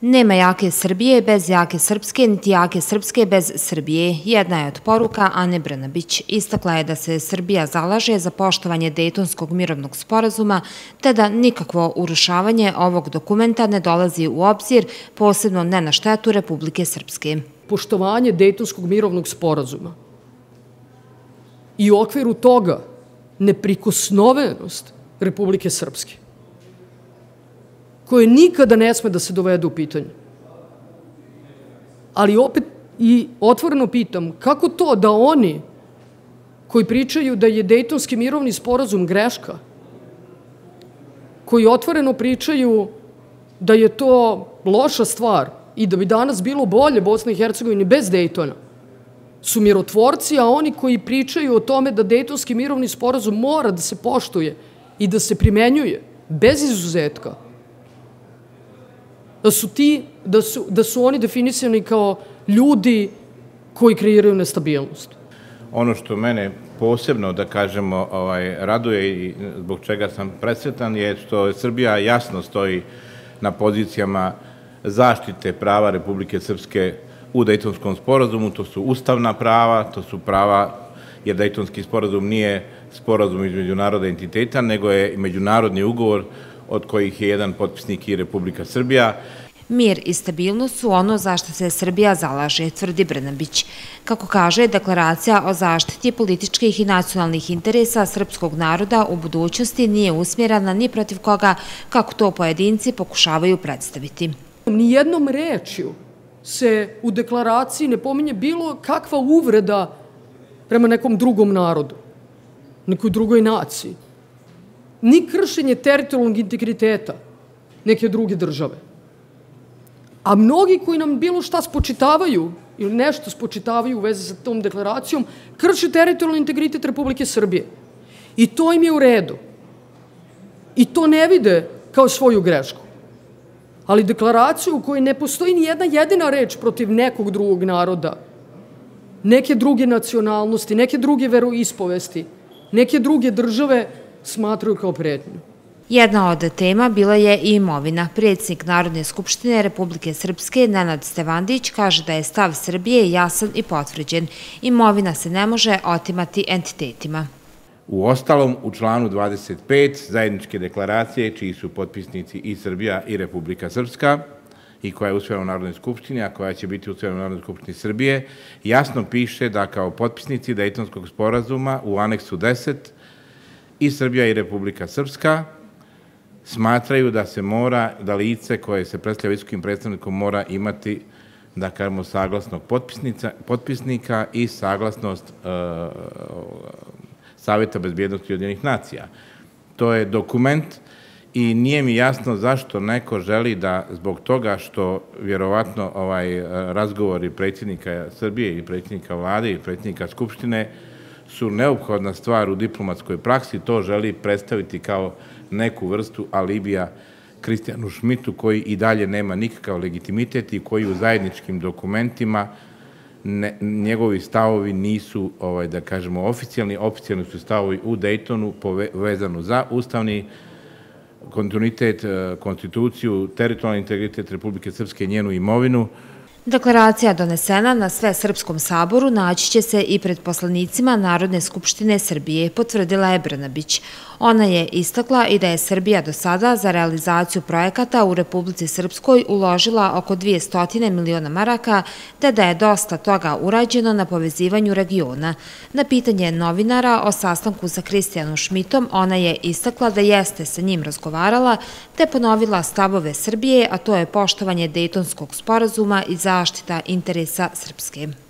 Nema jake Srbije bez jake Srpske, niti jake Srpske bez Srbije. Jedna je od poruka Ane Brnabić. Istakla je da se Srbija zalaže za poštovanje Dejtonskog mirovnog sporazuma, te da nikakvo urušavanje ovog dokumenta ne dolazi u obzir, posebno ne na štetu Republike Srpske. Poštovanje Dejtonskog mirovnog sporazuma i u okviru toga neprikosnovenost Republike Srpske koje nikada ne sme da se dovede u pitanje. Ali opet i otvoreno pitam, kako to da oni koji pričaju da je Dejtonski mirovni sporazum greška, koji otvoreno pričaju da je to loša stvar i da bi danas bilo bolje Bosna i Hercegovini bez Dejtona, su mirotvorci, a oni koji pričaju o tome da Dejtonski mirovni sporazum mora da se poštuje i da se primenjuje bez izuzetka, da su, ti, da su, da su oni definisani kao ljudi koji kreiraju nestabilnost. Ono što mene posebno, da kažemo, ovaj, raduje i zbog čega sam presretan je što Srbija jasno stoji na pozicijama zaštite prava Republike Srpske u Dejtonskom sporazumu. To su ustavna prava, to su prava, jer Dejtonski sporazum nije sporazum između naroda entiteta, nego je međunarodni ugovor od kojih je jedan potpisnik i Republika Srbija. Mir i stabilnost su ono zašto se Srbija zalaže, tvrdi Brnabić. Kako kaže, deklaracija o zaštiti političkih i nacionalnih interesa srpskog naroda u budućnosti nije usmjerana ni protiv koga, kako to pojedinci pokušavaju predstaviti. Nijednom rečju se u deklaraciji ne pominje bilo kakva uvreda prema nekom drugom narodu, nekoj drugoj naciji ni kršenje teritorijalnog integriteta neke druge države. A mnogi koji nam bilo šta spočitavaju ili nešto spočitavaju u vezi sa tom deklaracijom, krše teritorijalni integritet Republike Srbije. I to im je u redu. I to ne vide kao svoju grešku. Ali deklaraciju u kojoj ne postoji ni jedna jedina reč protiv nekog drugog naroda, neke druge nacionalnosti, neke druge veroispovesti, neke druge države, smatruju kao pretnju. Jedna od tema bila je i imovina. Predsjednik Narodne skupštine Republike Srpske Nenad Stevandić kaže da je stav Srbije jasan i potvrđen. Imovina se ne može otimati entitetima. U ostalom, u članu 25 zajedničke deklaracije, čiji su potpisnici i Srbija i Republika Srpska, i koja je usvojena u Narodnoj skupštini, a koja će biti usvojena u Narodnoj skupštini Srbije, jasno piše da kao potpisnici Dejtonskog sporazuma u aneksu 10 i Srbija i Republika Srpska smatraju da se mora, da lice koje se predstavlja visokim predstavnikom mora imati, da kažemo, saglasnog potpisnika i saglasnost uh, Saveta bezbjednosti jedinih nacija. To je dokument i nije mi jasno zašto neko želi da zbog toga što vjerovatno ovaj razgovori predsjednika Srbije i predsjednika vlade i predsjednika Skupštine su neophodna stvar u diplomatskoj praksi, to želi predstaviti kao neku vrstu alibija Kristijanu Šmitu, koji i dalje nema nikakav legitimitet i koji u zajedničkim dokumentima njegovi stavovi nisu, ovaj, da kažemo, oficijalni. Oficijalni su stavovi u Dejtonu vezano za ustavni kontinuitet, eh, konstituciju, teritorijalni integritet Republike Srpske i njenu imovinu, Deklaracija donesena na sve Srpskom saboru naći će se i pred poslanicima Narodne skupštine Srbije, potvrdila je Brnabić. Ona je istakla i da je Srbija do sada za realizaciju projekata u Republici Srpskoj uložila oko 200 miliona maraka, te da je dosta toga urađeno na povezivanju regiona. Na pitanje novinara o sastanku sa Kristijanom Šmitom, ona je istakla da jeste sa njim razgovarala, te ponovila stavove Srbije, a to je poštovanje Dejtonskog sporazuma i za zaštita interesa Srpske.